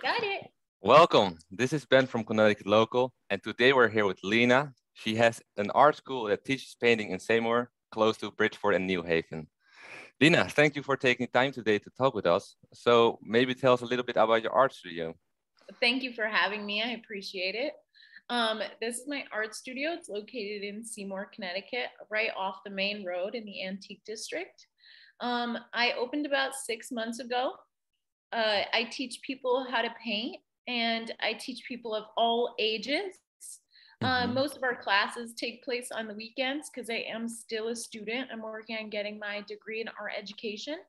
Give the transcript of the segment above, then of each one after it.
Got it. Welcome. This is Ben from Connecticut Local, and today we're here with Lina. She has an art school that teaches painting in Seymour, close to Bridgeport and New Haven. Lina, thank you for taking time today to talk with us. So maybe tell us a little bit about your art studio. Thank you for having me. I appreciate it. Um, this is my art studio. It's located in Seymour, Connecticut, right off the main road in the Antique District. Um, I opened about six months ago. Uh, I teach people how to paint and I teach people of all ages. Uh, Mhm. most of our classes take place on the weekends because I am still a student. I'm working on getting my degree in art education.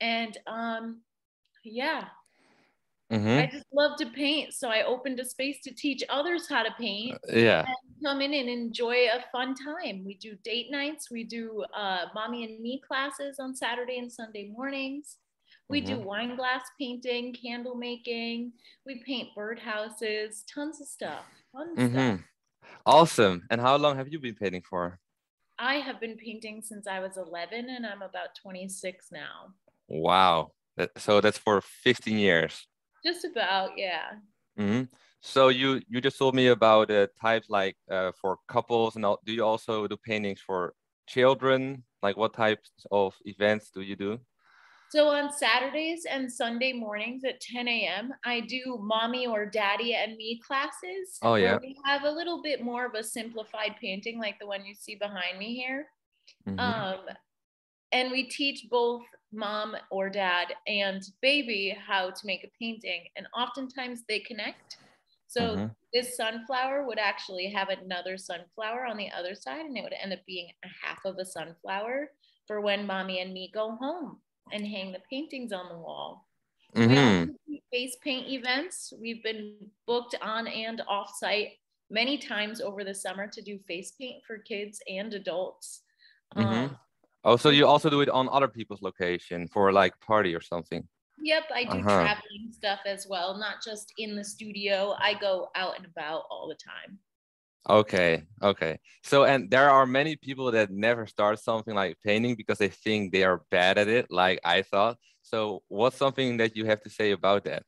And um, yeah, Mhm. I just love to paint. So I opened a space to teach others how to paint. Yeah. Come in and enjoy a fun time. We do date nights. We do uh, mommy and me classes on Saturday and Sunday mornings. We do Mhm. wine glass painting, candle making. We paint birdhouses, tons of stuff. Fun stuff. Awesome. And how long have you been painting for? I have been painting since I was 11 and I'm about 26 now. Wow. That, so that's for 15 years. Just about, yeah. Mm-hmm. So you you just told me about uh, types like uh, for couples, and all, do you also do paintings for children? Like what types of events do you do? So on Saturdays and Sunday mornings at 10 a.m., I do mommy or daddy and me classes. Oh, yeah. We have a little bit more of a simplified painting like the one you see behind me here. Mhm. Um, and we teach both mom or dad and baby how to make a painting. And oftentimes they connect. So Mhm. this sunflower would actually have another sunflower on the other side, and it would end up being a half of a sunflower for when mommy and me go home and hang the paintings on the wall. Mhm. do face paint events. We've been booked on and off site many times over the summer to do face paint for kids and adults. Mhm. Um, Oh, so you also do it on other people's location for like party or something? yep, I do Uh-huh. traveling stuff as well, not just in the studio. I go out and about all the time. Okay, okay. So, and there are many people that never start something like painting because they think they are bad at it, like I thought. So, what's something that you have to say about that?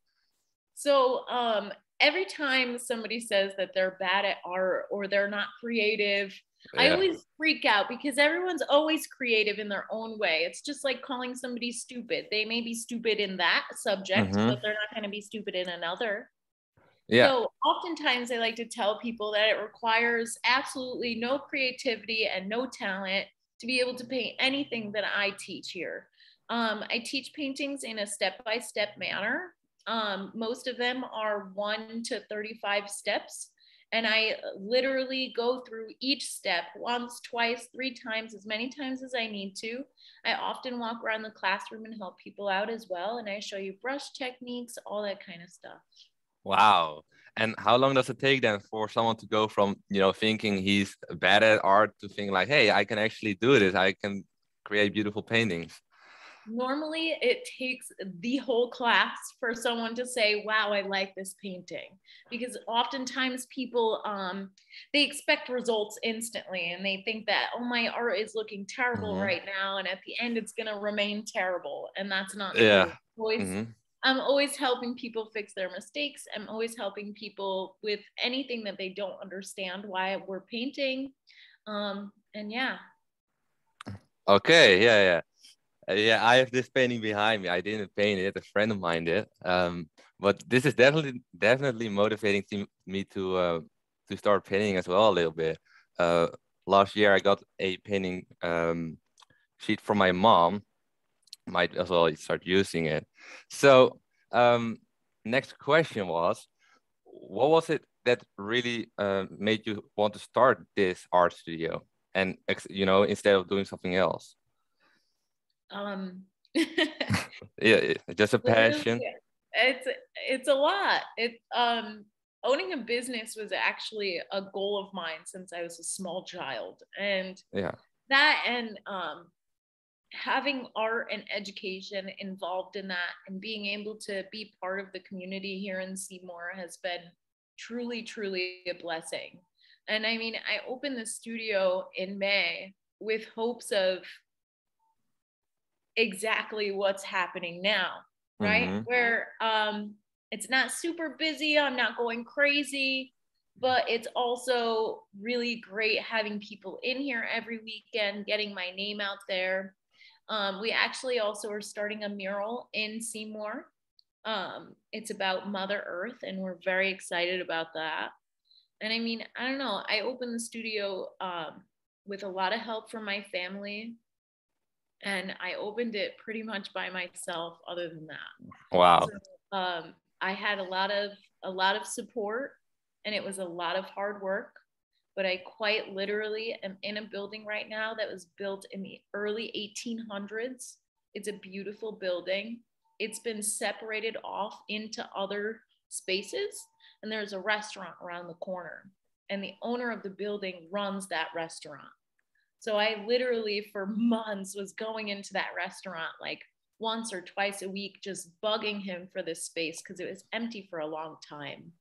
So um, every time somebody says that they're bad at art or they're not creative, I always freak out because everyone's always creative in their own way. It's just like calling somebody stupid. They may be stupid in that subject, Mhm. but they're not going to be stupid in another. Yeah. So oftentimes I like to tell people that it requires absolutely no creativity and no talent to be able to paint anything that I teach here. Um, I teach paintings in a step by step manner. Um, most of them are one to 35 steps. And I literally go through each step once, twice, three times, as many times as I need to. I often walk around the classroom and help people out as well. And I show you brush techniques, all that kind of stuff. Wow. And how long does it take then for someone to go from, you know, thinking he's bad at art to think like, hey, I can actually do this. I can create beautiful paintings. Normally, it takes the whole class for someone to say, "Wow, I like this painting," because oftentimes people um, they expect results instantly, and they think that, "Oh, my art is looking terrible Mhm. right now, and at the end, it's gonna remain terrible," and that's not Yeah. true. Mhm. I'm always helping people fix their mistakes. I'm always helping people with anything that they don't understand why we're painting, um, and yeah. Okay. Yeah. Yeah. Uh, yeah, I have this painting behind me. I didn't paint it; a friend of mine did. Um, but this is definitely definitely motivating to me to uh, to start painting as well a little bit. Uh, last year, I got a painting um, sheet from my mom. Might as well start using it. So, um, next question was, what was it that really uh, made you want to start this art studio? And you know, instead of doing something else. Um, Yeah, just a passion. It's it's a lot. It um owning a business was actually a goal of mine since I was a small child. And Yeah. that and um having art and education involved in that and being able to be part of the community here in Seymour has been truly, truly a blessing. And I mean, I opened the studio in May with hopes of exactly what's happening now, right? Mhm. Where um, it's not super busy. I'm not going crazy, but it's also really great having people in here every weekend, getting my name out there. Um, we actually also are starting a mural in Seymour. Um, it's about Mother Earth, and we're very excited about that. And I mean, I don't know, I opened the studio um, with a lot of help from my family and I opened it pretty much by myself. Other than that, wow. So, um, I had a lot of a lot of support, and it was a lot of hard work. But I quite literally am in a building right now that was built in the early 1800s. It's a beautiful building. It's been separated off into other spaces, and there's a restaurant around the corner. And the owner of the building runs that restaurant. So I literally for months was going into that restaurant like once or twice a week, just bugging him for this space because it was empty for a long time.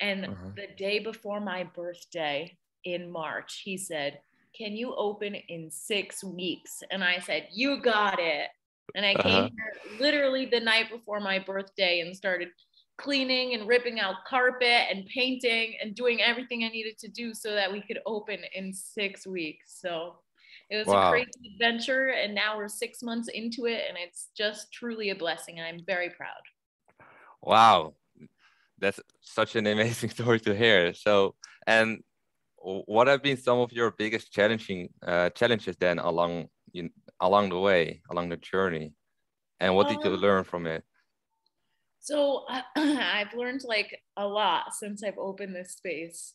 And uh-huh. the day before my birthday in March, he said, Can you open in six weeks? And I said, You got it. And I came uh-huh. here literally the night before my birthday and started cleaning and ripping out carpet and painting and doing everything I needed to do so that we could open in six weeks. So it was wow. a crazy adventure. And now we're six months into it and it's just truly a blessing. I'm very proud. Wow. That's such an amazing story to hear. So, and what have been some of your biggest challenging uh, challenges then along you, along the way, along the journey? And what um, did you um, learn from it? So I've learned like a lot since I've opened this space.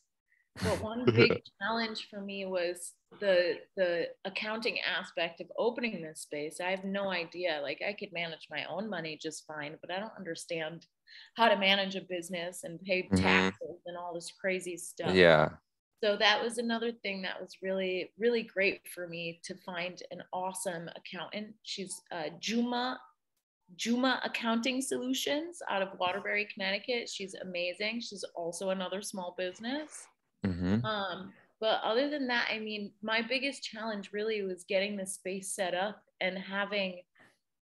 But one big challenge for me was the the accounting aspect of opening this space. I have no idea. Like I could manage my own money just fine, but I don't understand how to manage a business and pay mm-hmm. taxes mm-hmm. and all this crazy stuff. Yeah. So that was another thing that was really, really great for me to find an awesome accountant. She's uh, Juma Juma Accounting Solutions out of Waterbury, Connecticut. She's amazing. She's also another small business. Mm-hmm. Um, but other than that, I mean, my biggest challenge really was getting the space set up and having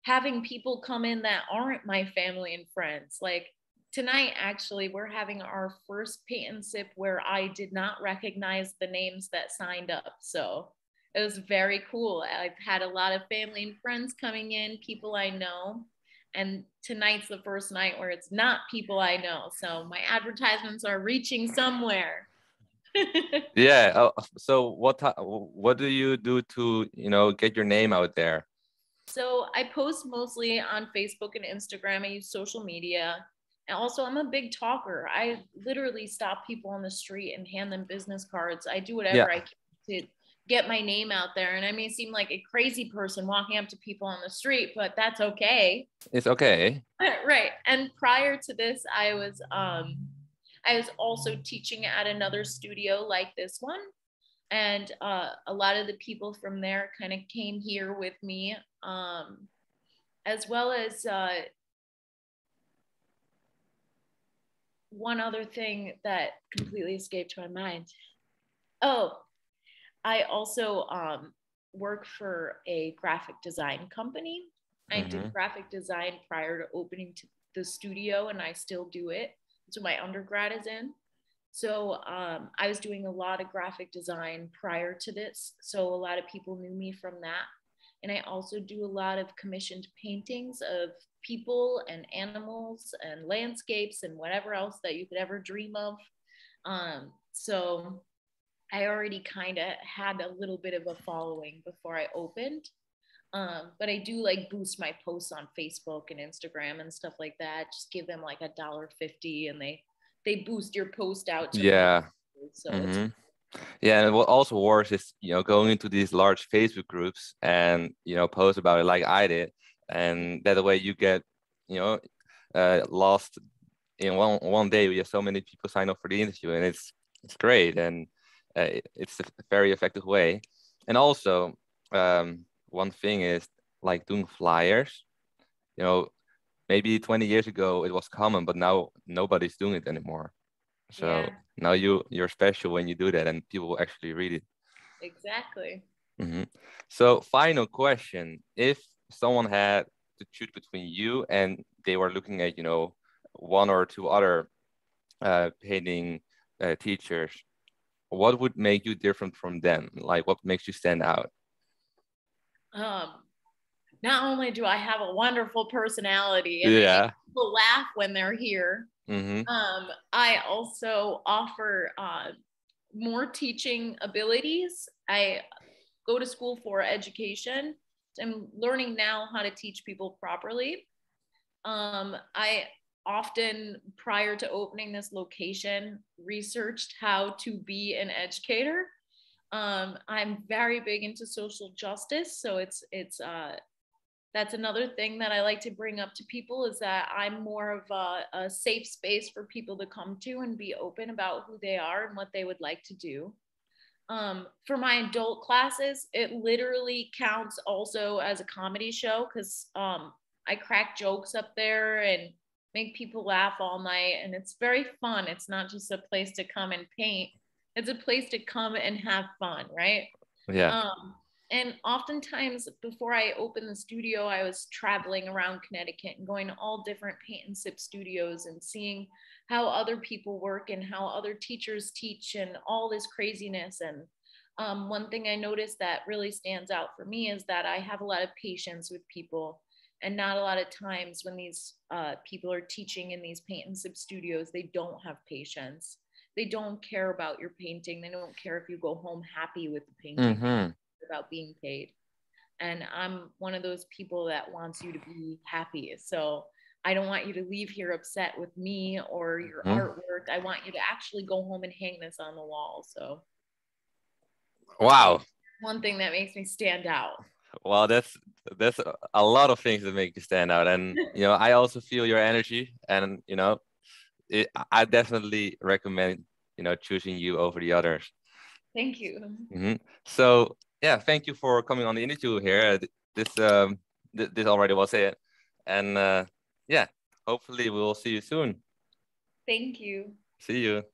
having people come in that aren't my family and friends. Like tonight, actually, we're having our first paint and sip where I did not recognize the names that signed up. So it was very cool. I've had a lot of family and friends coming in, people I know. And tonight's the first night where it's not people I know. So my advertisements are reaching somewhere. yeah. Uh, so what what do you do to you know get your name out there? So I post mostly on Facebook and Instagram. I use social media. And also, I'm a big talker. I literally stop people on the street and hand them business cards. I do whatever yeah. I can to get my name out there. And I may seem like a crazy person walking up to people on the street, but that's okay. It's okay. Right. And prior to this, I was um I was also teaching at another studio like this one. And uh, a lot of the people from there kind of came here with me, um, as well as uh, one other thing that completely escaped my mind. Oh, I also um, work for a graphic design company. I mm-hmm. did graphic design prior to opening to the studio, and I still do it. So my undergrad is in. So um, I was doing a lot of graphic design prior to this. So a lot of people knew me from that. And I also do a lot of commissioned paintings of people and animals and landscapes and whatever else that you could ever dream of. Um, so I already kind of had a little bit of a following before I opened. Um, but I do like boost my posts on Facebook and Instagram and stuff like that. Just give them like a dollar fifty, and they they boost your post out. yeah. So mm-hmm. yeah, and what also works is you know going into these large Facebook groups and you know post about it like I did, and that way you get you know uh, lost in one one day. We have so many people sign up for the interview, and it's it's great and uh, it's a very effective way. And also, um, one thing is like doing flyers. You know, maybe 20 years ago it was common, but now nobody's doing it anymore. So yeah. now you you're special when you do that, and people will actually read it. Exactly. Mm-hmm. So, final question: If someone had to choose between you and they were looking at, you know, one or two other uh, painting uh, teachers, what would make you different from them? Like what makes you stand out? Um, not only do I have a wonderful personality and yeah. people laugh when they're here, mm-hmm. um, I also offer uh, more teaching abilities. I go to school for education. I'm learning now how to teach people properly. Um, I often, prior to opening this location, researched how to be an educator. Um, I'm very big into social justice, so it's it's uh, that's another thing that I like to bring up to people is that I'm more of a, a, safe space for people to come to and be open about who they are and what they would like to do. Um, for my adult classes, it literally counts also as a comedy show because um, I crack jokes up there and make people laugh all night. And it's very fun. It's not just a place to come and paint, it's a place to come and have fun, right? Yeah. Um, and oftentimes before I opened the studio, I was traveling around Connecticut and going to all different paint and sip studios and seeing how other people work and how other teachers teach and all this craziness. And um, one thing I noticed that really stands out for me is that I have a lot of patience with people. And not a lot of times when these uh, people are teaching in these paint and sip studios, they don't have patience. They don't care about your painting. They don't care if you go home happy with the painting. Mm-hmm about being paid. And I'm one of those people that wants you to be happy. So I don't want you to leave here upset with me or your mm-hmm. artwork. I want you to actually go home and hang this on the wall. So, wow. One thing that makes me stand out. Well, that's that's a lot of things that make you stand out, and you know, I also feel your energy, and you know, it, I definitely recommend you know choosing you over the others. Thank you. Mm-hmm. So, yeah, thank you for coming on the interview here. This um, th this already was it, and uh, yeah, hopefully we'll see you soon. Thank you. See you.